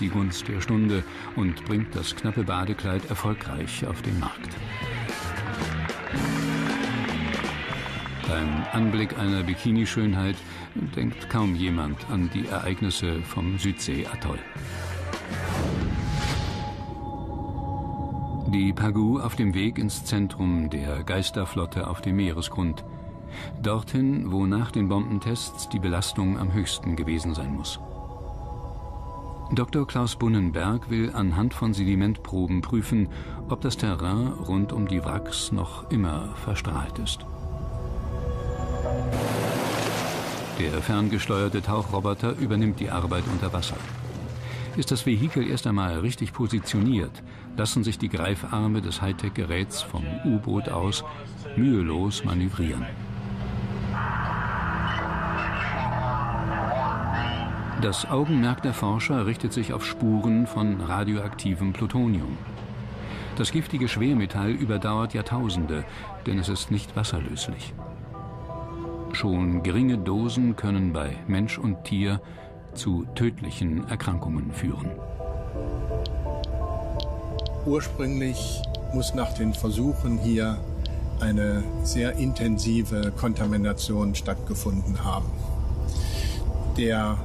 die Gunst der Stunde und bringt das knappe Badekleid erfolgreich auf den Markt. Beim Anblick einer Bikini-Schönheit denkt kaum jemand an die Ereignisse vom Südsee-Atoll. Die Pagu auf dem Weg ins Zentrum der Geisterflotte auf dem Meeresgrund. Dorthin, wo nach den Bombentests die Belastung am höchsten gewesen sein muss. Dr. Klaus Bunnenberg will anhand von Sedimentproben prüfen, ob das Terrain rund um die Wracks noch immer verstrahlt ist. Der ferngesteuerte Tauchroboter übernimmt die Arbeit unter Wasser. Ist das Vehikel erst einmal richtig positioniert, lassen sich die Greifarme des Hightech-Geräts vom U-Boot aus mühelos manövrieren. Das Augenmerk der Forscher richtet sich auf Spuren von radioaktivem Plutonium. Das giftige Schwermetall überdauert Jahrtausende, denn es ist nicht wasserlöslich. Schon geringe Dosen können bei Mensch und Tier zu tödlichen Erkrankungen führen. Ursprünglich muss nach den Versuchen hier eine sehr intensive Kontamination stattgefunden haben. Der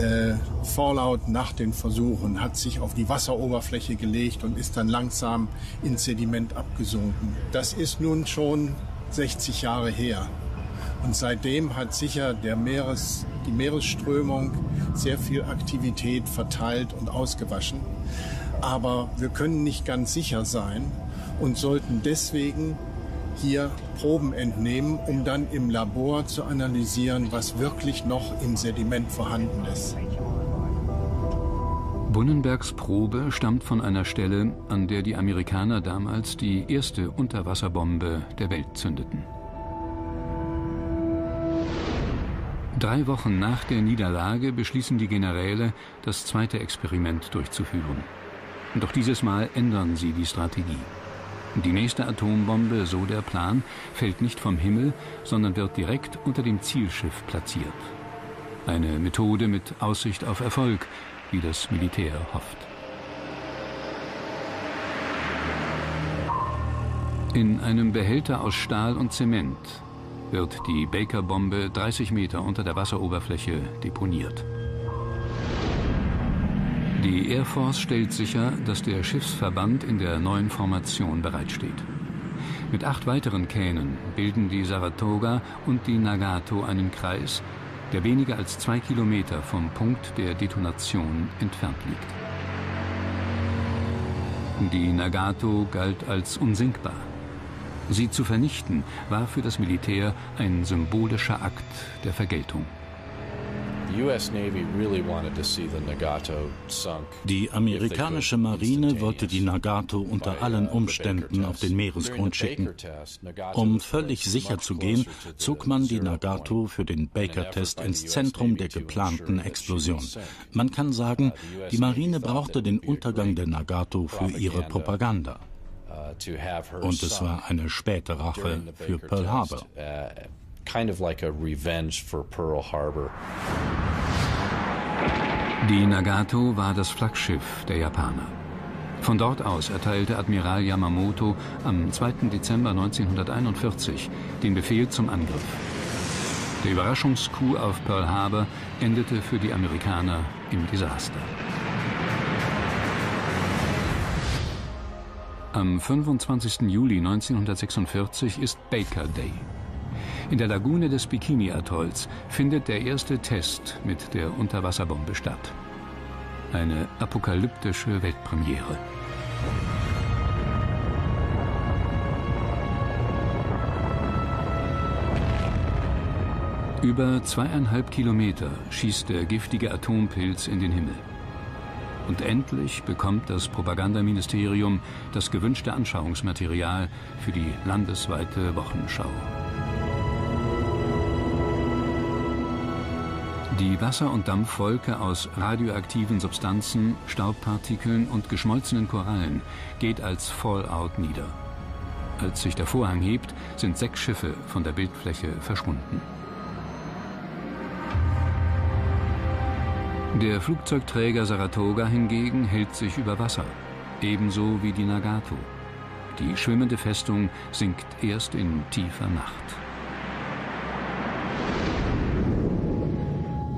äh, Fallout nach den Versuchen hat sich auf die Wasseroberfläche gelegt und ist dann langsam ins Sediment abgesunken. Das ist nun schon 60 Jahre her. Und seitdem hat sicher der Meeres, die Meeresströmung sehr viel Aktivität verteilt und ausgewaschen. Aber wir können nicht ganz sicher sein und sollten deswegen hier Proben entnehmen, um dann im Labor zu analysieren, was wirklich noch im Sediment vorhanden ist. Bunnenbergs Probe stammt von einer Stelle, an der die Amerikaner damals die erste Unterwasserbombe der Welt zündeten. Drei Wochen nach der Niederlage beschließen die Generäle, das zweite Experiment durchzuführen. Doch dieses Mal ändern sie die Strategie. Die nächste Atombombe, so der Plan, fällt nicht vom Himmel, sondern wird direkt unter dem Zielschiff platziert. Eine Methode mit Aussicht auf Erfolg, wie das Militär hofft. In einem Behälter aus Stahl und Zement wird die Baker-Bombe 30 Meter unter der Wasseroberfläche deponiert. Die Air Force stellt sicher, dass der Schiffsverband in der neuen Formation bereitsteht. Mit acht weiteren Kähnen bilden die Saratoga und die Nagato einen Kreis, der weniger als zwei Kilometer vom Punkt der Detonation entfernt liegt. Die Nagato galt als unsinkbar. Sie zu vernichten war für das Militär ein symbolischer Akt der Vergeltung. Die amerikanische Marine wollte die Nagato unter allen Umständen auf den Meeresgrund schicken. Um völlig sicher zu gehen, zog man die Nagato für den Baker-Test ins Zentrum der geplanten Explosion. Man kann sagen, die Marine brauchte den Untergang der Nagato für ihre Propaganda. Uh, Und es war eine späte Rache für Pearl Harbor. Kind of like a revenge for Pearl Harbor. Die Nagato war das Flaggschiff der Japaner. Von dort aus erteilte Admiral Yamamoto am 2. Dezember 1941 den Befehl zum Angriff. Der Überraschungscoup auf Pearl Harbor endete für die Amerikaner im Desaster. Am 25. Juli 1946 ist Baker Day. In der Lagune des Bikini-Atolls findet der erste Test mit der Unterwasserbombe statt. Eine apokalyptische Weltpremiere. Über zweieinhalb Kilometer schießt der giftige Atompilz in den Himmel. Und endlich bekommt das Propagandaministerium das gewünschte Anschauungsmaterial für die landesweite Wochenschau. Die Wasser- und Dampfwolke aus radioaktiven Substanzen, Staubpartikeln und geschmolzenen Korallen geht als Fallout nieder. Als sich der Vorhang hebt, sind sechs Schiffe von der Bildfläche verschwunden. Der Flugzeugträger Saratoga hingegen hält sich über Wasser, ebenso wie die Nagato. Die schwimmende Festung sinkt erst in tiefer Nacht.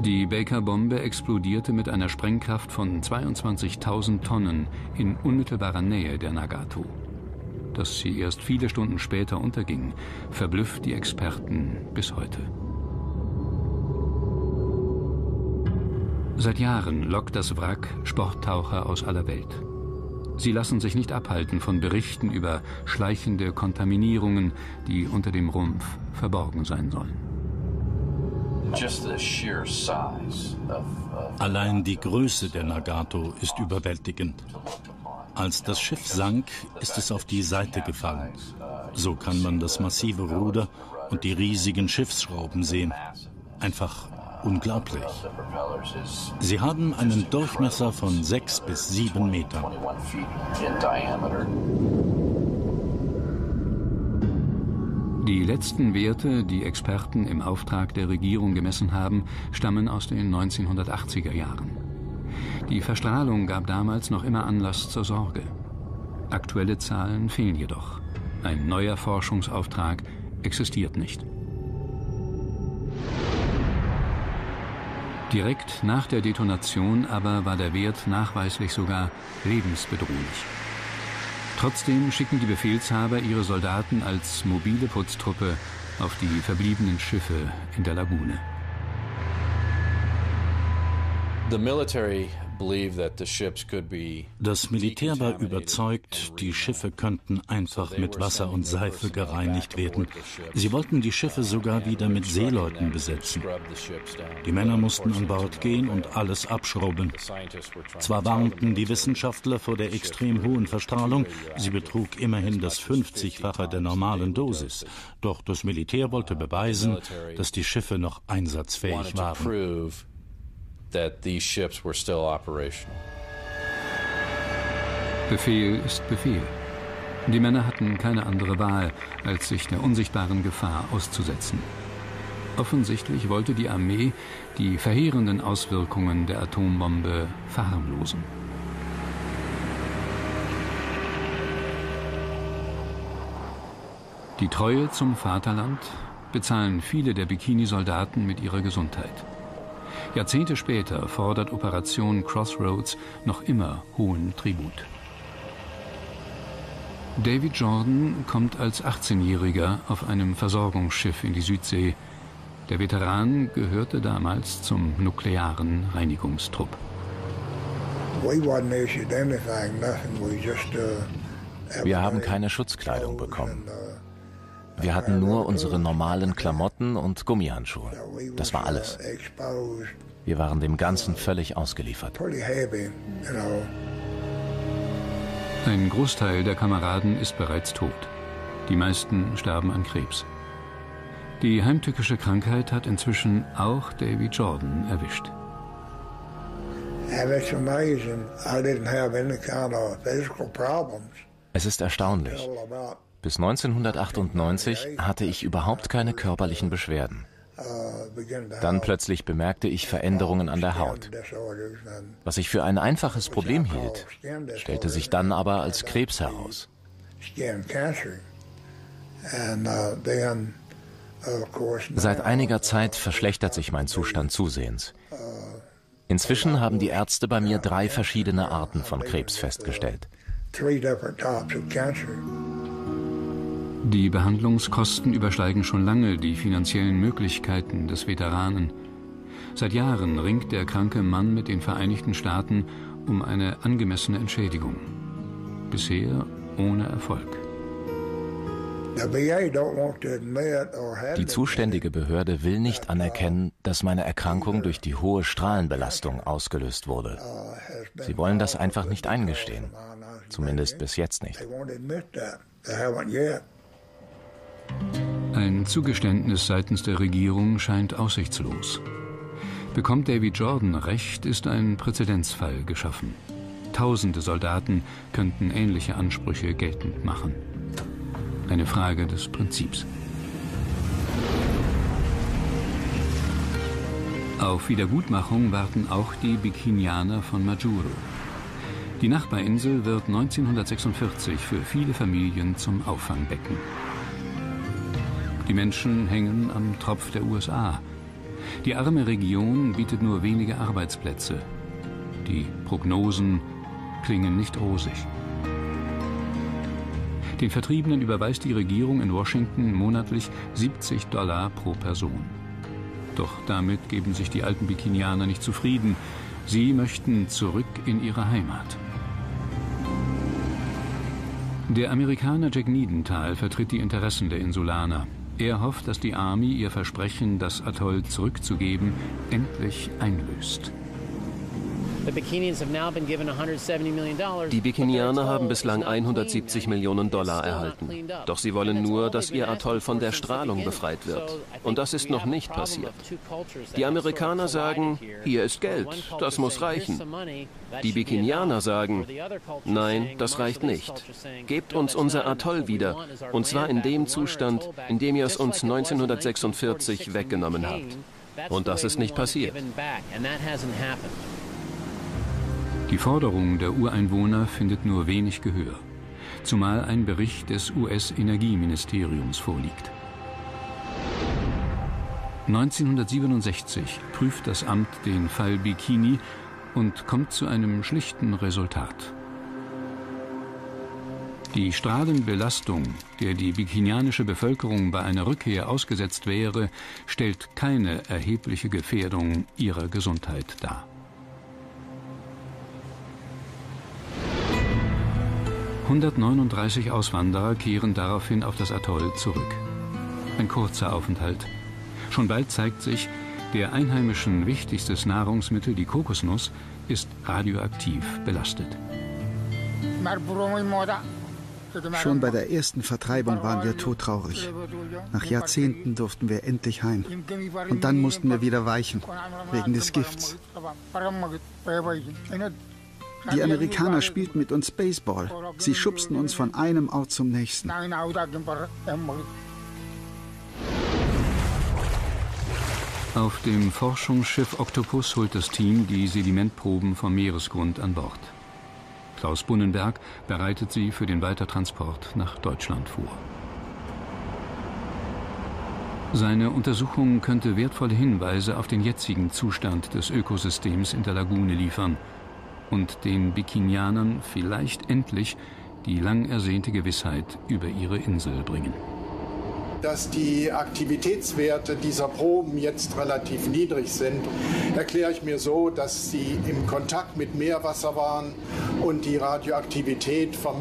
Die Baker-Bombe explodierte mit einer Sprengkraft von 22.000 Tonnen in unmittelbarer Nähe der Nagato. Dass sie erst viele Stunden später unterging, verblüfft die Experten bis heute. Seit Jahren lockt das Wrack Sporttaucher aus aller Welt. Sie lassen sich nicht abhalten von Berichten über schleichende Kontaminierungen, die unter dem Rumpf verborgen sein sollen. Allein die Größe der Nagato ist überwältigend. Als das Schiff sank, ist es auf die Seite gefallen. So kann man das massive Ruder und die riesigen Schiffsschrauben sehen. Einfach unglaublich. Sie haben einen Durchmesser von sechs bis sieben Metern. Die letzten Werte, die Experten im Auftrag der Regierung gemessen haben, stammen aus den 1980er Jahren. Die Verstrahlung gab damals noch immer Anlass zur Sorge. Aktuelle Zahlen fehlen jedoch. Ein neuer Forschungsauftrag existiert nicht. Direkt nach der Detonation aber war der Wert nachweislich sogar lebensbedrohlich. Trotzdem schicken die Befehlshaber ihre Soldaten als mobile Putztruppe auf die verbliebenen Schiffe in der Lagune. Das Militär war überzeugt, die Schiffe könnten einfach mit Wasser und Seife gereinigt werden. Sie wollten die Schiffe sogar wieder mit Seeleuten besetzen. Die Männer mussten an Bord gehen und alles abschrauben. Zwar warnten die Wissenschaftler vor der extrem hohen Verstrahlung, sie betrug immerhin das 50-fache der normalen Dosis. Doch das Militär wollte beweisen, dass die Schiffe noch einsatzfähig waren that these ships were still operational. Befehl ist Befehl. Die Männer hatten keine andere Wahl, als sich der unsichtbaren Gefahr auszusetzen. Offensichtlich wollte die Armee die verheerenden Auswirkungen der Atombombe verharmlosen. Die Treue zum Vaterland bezahlen viele der Bikini-Soldaten mit ihrer Gesundheit. Jahrzehnte später fordert Operation Crossroads noch immer hohen Tribut. David Jordan kommt als 18-Jähriger auf einem Versorgungsschiff in die Südsee. Der Veteran gehörte damals zum nuklearen Reinigungstrupp. Wir haben keine Schutzkleidung bekommen. Wir hatten nur unsere normalen Klamotten und Gummihandschuhe. Das war alles. Wir waren dem Ganzen völlig ausgeliefert. Ein Großteil der Kameraden ist bereits tot. Die meisten sterben an Krebs. Die heimtückische Krankheit hat inzwischen auch Davy Jordan erwischt. Es ist erstaunlich. Bis 1998 hatte ich überhaupt keine körperlichen Beschwerden. Dann plötzlich bemerkte ich Veränderungen an der Haut. Was ich für ein einfaches Problem hielt, stellte sich dann aber als Krebs heraus. Seit einiger Zeit verschlechtert sich mein Zustand zusehends. Inzwischen haben die Ärzte bei mir drei verschiedene Arten von Krebs festgestellt. Die Behandlungskosten übersteigen schon lange die finanziellen Möglichkeiten des Veteranen. Seit Jahren ringt der kranke Mann mit den Vereinigten Staaten um eine angemessene Entschädigung. Bisher ohne Erfolg. Die zuständige Behörde will nicht anerkennen, dass meine Erkrankung durch die hohe Strahlenbelastung ausgelöst wurde. Sie wollen das einfach nicht eingestehen. Zumindest bis jetzt nicht. Ein Zugeständnis seitens der Regierung scheint aussichtslos. Bekommt David Jordan recht, ist ein Präzedenzfall geschaffen. Tausende Soldaten könnten ähnliche Ansprüche geltend machen. Eine Frage des Prinzips. Auf Wiedergutmachung warten auch die Bikinianer von Majuro. Die Nachbarinsel wird 1946 für viele Familien zum Auffangbecken. Die Menschen hängen am Tropf der USA. Die arme Region bietet nur wenige Arbeitsplätze. Die Prognosen klingen nicht rosig. Den Vertriebenen überweist die Regierung in Washington monatlich 70 Dollar pro Person. Doch damit geben sich die alten Bikinianer nicht zufrieden. Sie möchten zurück in ihre Heimat. Der Amerikaner Jack Niedenthal vertritt die Interessen der Insulaner. Er hofft, dass die Army ihr Versprechen, das Atoll zurückzugeben, endlich einlöst. Die Bikinianer haben bislang 170 Millionen Dollar erhalten. Doch sie wollen nur, dass ihr Atoll von der Strahlung befreit wird. Und das ist noch nicht passiert. Die Amerikaner sagen, hier ist Geld, das muss reichen. Die Bikinianer sagen, nein, das reicht nicht. Gebt uns unser Atoll wieder, und zwar in dem Zustand, in dem ihr es uns 1946 weggenommen habt. Und das ist nicht passiert. Die Forderung der Ureinwohner findet nur wenig Gehör, zumal ein Bericht des US-Energieministeriums vorliegt. 1967 prüft das Amt den Fall Bikini und kommt zu einem schlichten Resultat. Die Strahlenbelastung, der die bikinianische Bevölkerung bei einer Rückkehr ausgesetzt wäre, stellt keine erhebliche Gefährdung ihrer Gesundheit dar. 139 Auswanderer kehren daraufhin auf das Atoll zurück. Ein kurzer Aufenthalt. Schon bald zeigt sich, der Einheimischen wichtigstes Nahrungsmittel, die Kokosnuss, ist radioaktiv belastet. Schon bei der ersten Vertreibung waren wir todtraurig. Nach Jahrzehnten durften wir endlich heim. Und dann mussten wir wieder weichen, wegen des Gifts. Die Amerikaner spielten mit uns Baseball. Sie schubsten uns von einem Ort zum nächsten. Auf dem Forschungsschiff Octopus holt das Team die Sedimentproben vom Meeresgrund an Bord. Klaus Bunnenberg bereitet sie für den Weitertransport nach Deutschland vor. Seine Untersuchung könnte wertvolle Hinweise auf den jetzigen Zustand des Ökosystems in der Lagune liefern – und den Bikinianern vielleicht endlich die lang ersehnte Gewissheit über ihre Insel bringen. Dass die Aktivitätswerte dieser Proben jetzt relativ niedrig sind, erkläre ich mir so, dass sie im Kontakt mit Meerwasser waren und die Radioaktivität vom